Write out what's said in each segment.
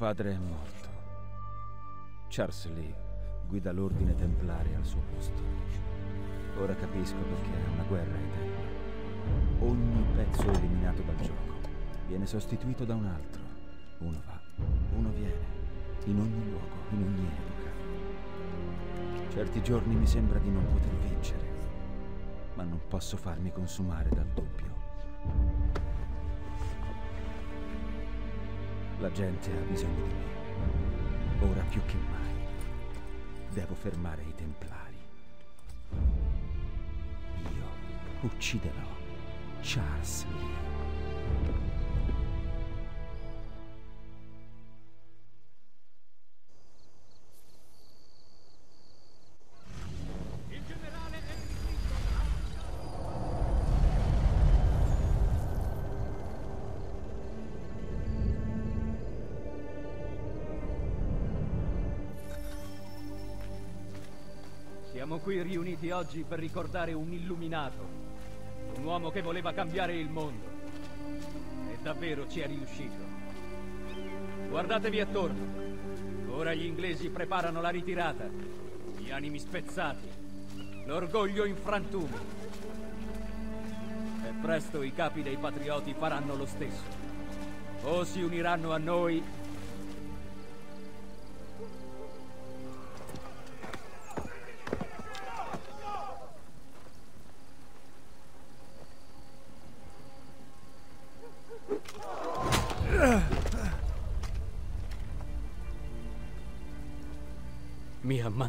Padre è morto. Charles Lee guida l'ordine templare al suo posto. Ora capisco perché è una guerra eterna. Ogni pezzo eliminato dal gioco viene sostituito da un altro. Uno va, uno viene, in ogni luogo, in ogni epoca. Certi giorni mi sembra di non poter vincere, ma non posso farmi consumare dal dubbio. La gente ha bisogno di me, ora più che mai. Devo fermare i templari. Io ucciderò Charles Lee. Siamo qui riuniti oggi per ricordare un illuminato, un uomo che voleva cambiare il mondo. E davvero ci è riuscito. Guardatevi attorno. Ora gli inglesi preparano la ritirata. Gli animi spezzati. L'orgoglio in frantumi. E presto i capi dei patrioti faranno lo stesso. O si uniranno a noi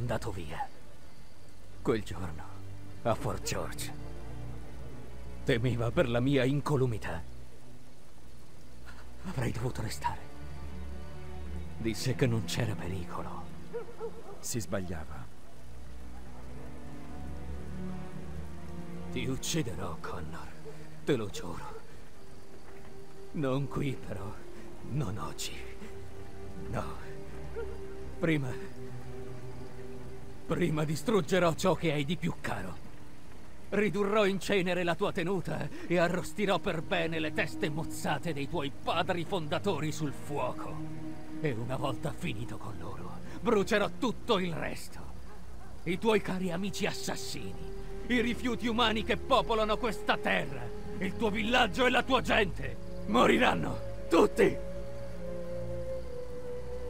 mandato via. Quel giorno, a Fort George. Temeva per la mia incolumità. Avrei dovuto restare. Disse che non c'era pericolo. Si sbagliava. Ti ucciderò, Connor. Te lo giuro. Non qui, però. Non oggi. No. Prima... Prima distruggerò ciò che hai di più caro. Ridurrò in cenere la tua tenuta e arrostirò per bene le teste mozzate dei tuoi padri fondatori sul fuoco. E una volta finito con loro, brucerò tutto il resto. I tuoi cari amici assassini, i rifiuti umani che popolano questa terra, il tuo villaggio e la tua gente. Moriranno, tutti!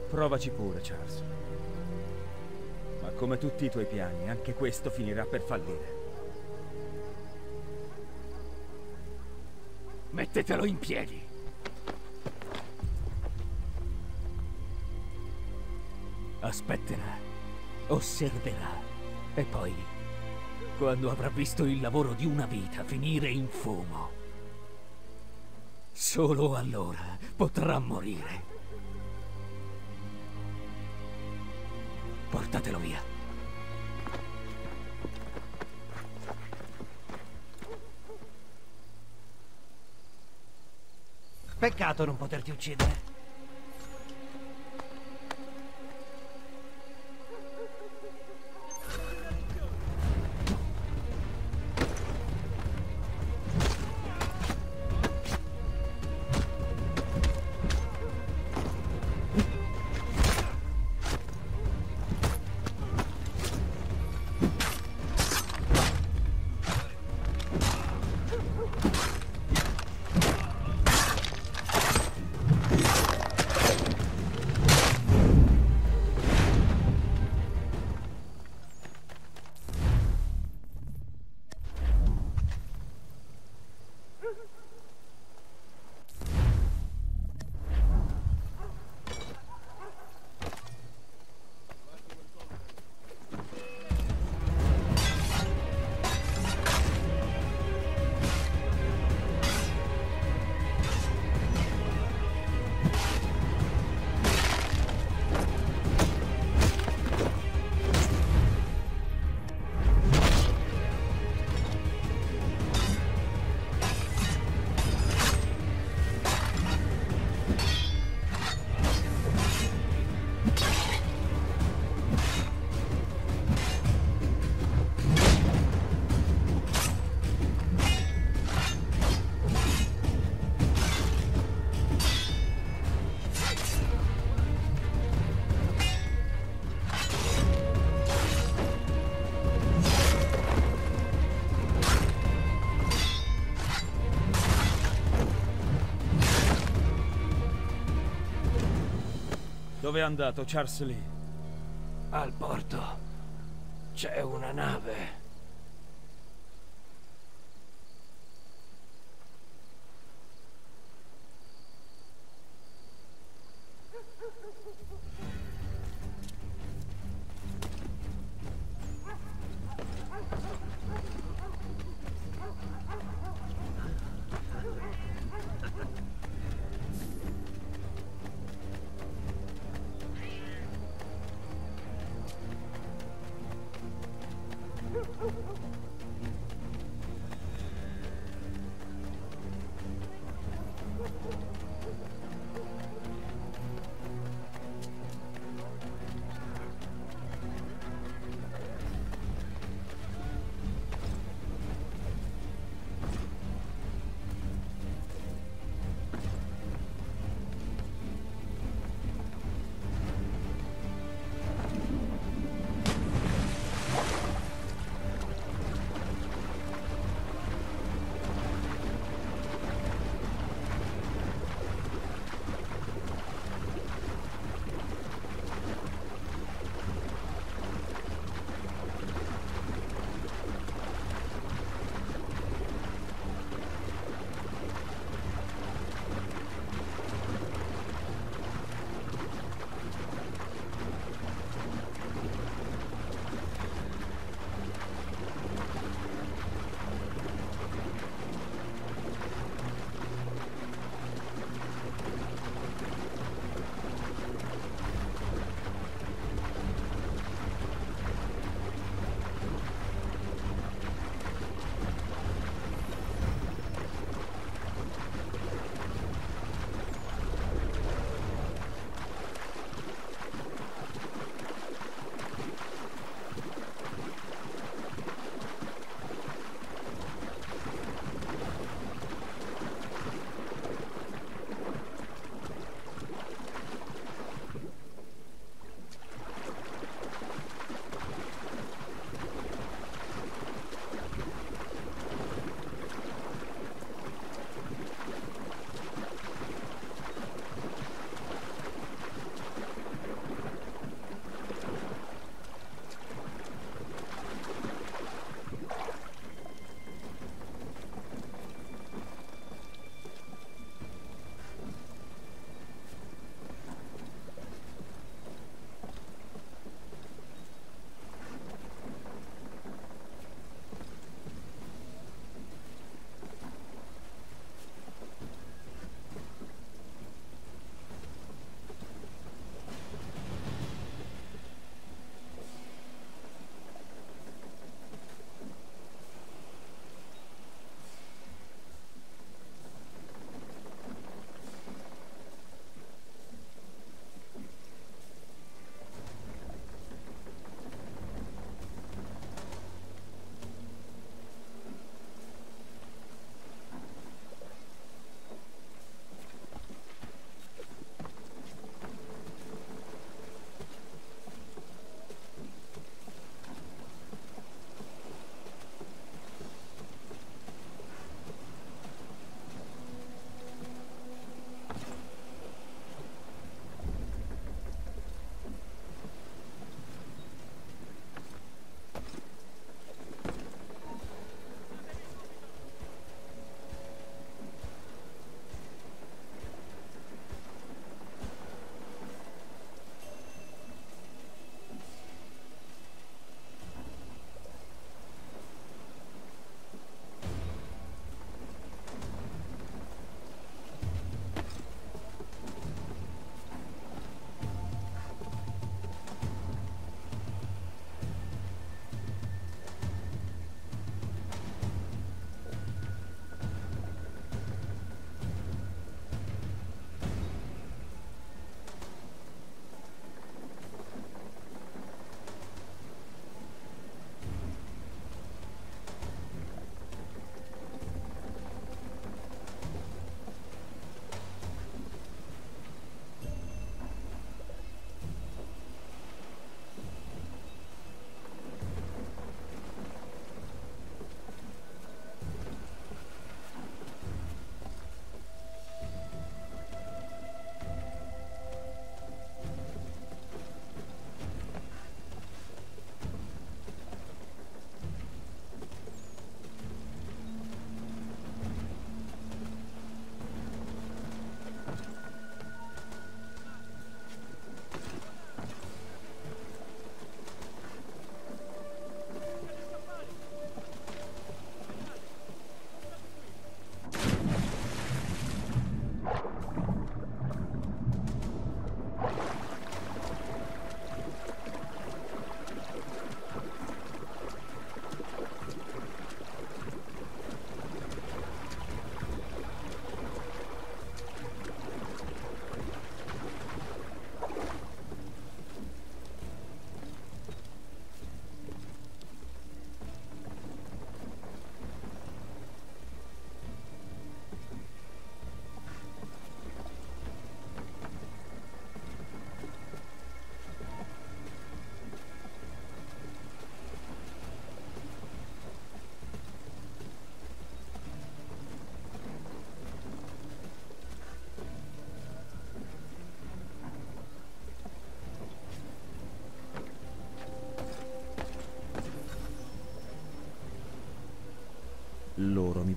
Provaci pure, Charles. Come tutti i tuoi piani, anche questo finirà per fallire. Mettetelo in piedi. Aspetterà, osserverà e poi, quando avrà visto il lavoro di una vita finire in fumo, solo allora potrà morire. Portatelo via. Peccato non poterti uccidere. Dove è andato Charles Lee? Al porto c'è una nave.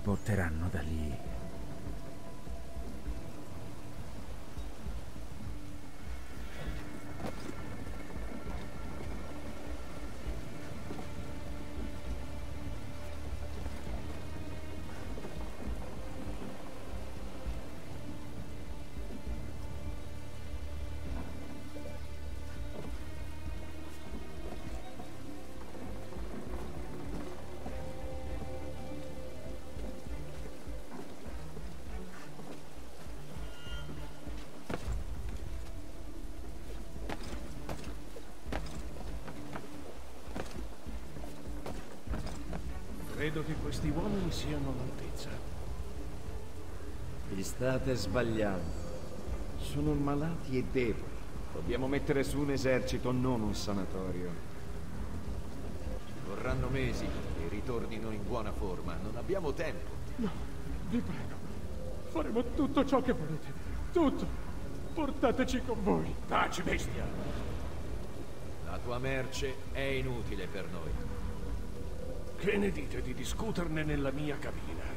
Porteranno da lì. Credo che questi uomini siano all'altezza. Vi state sbagliando. Sono malati e deboli. Dobbiamo mettere su un esercito, non un sanatorio. Vorranno mesi che ritornino in buona forma. Non abbiamo tempo. No, vi prego. Faremo tutto ciò che volete. Tutto. Portateci con voi. Taci, bestia. La tua merce è inutile per noi. Che ne dite di discuterne nella mia cabina?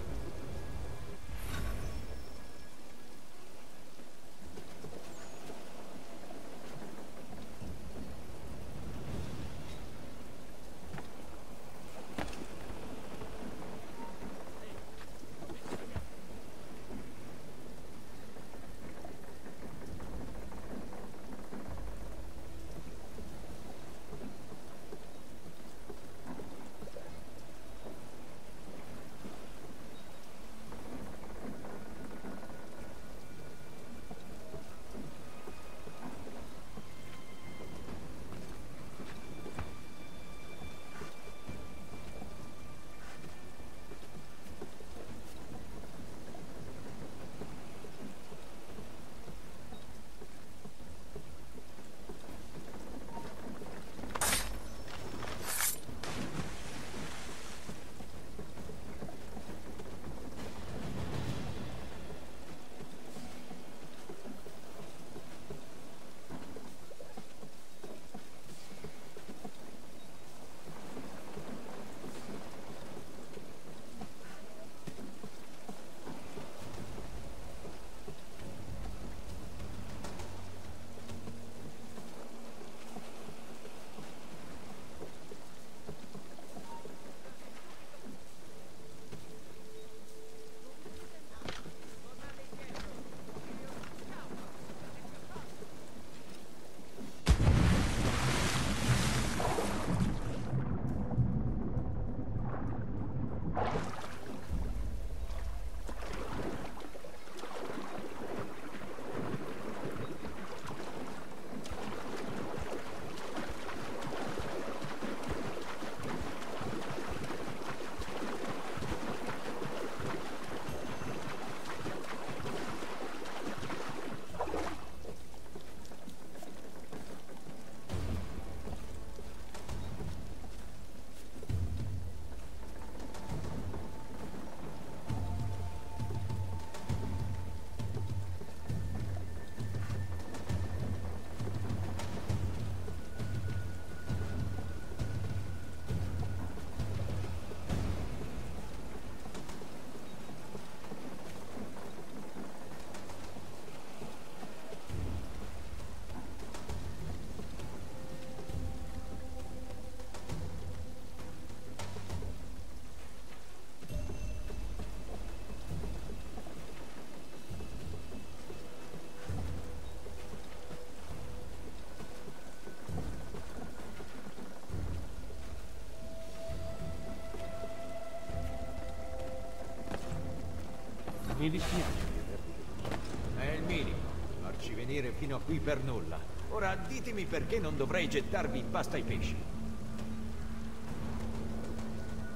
Mi dispiace di avervi È il minimo. Farci venire fino a qui per nulla. Ora ditemi perché non dovrei gettarvi in pasta ai pesci.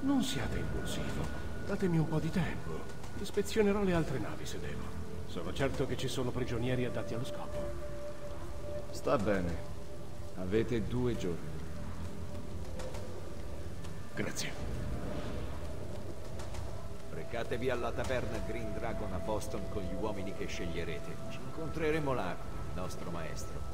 Non siate impulsivo. Datemi un po' di tempo. Ispezionerò le altre navi se devo. Sono certo che ci sono prigionieri adatti allo scopo. Sta bene. Avete due giorni. Grazie. Recatevi alla taverna Green Dragon a Boston con gli uomini che sceglierete. Ci incontreremo là, nostro maestro.